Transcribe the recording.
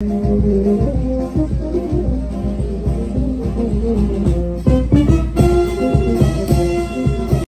Thank you.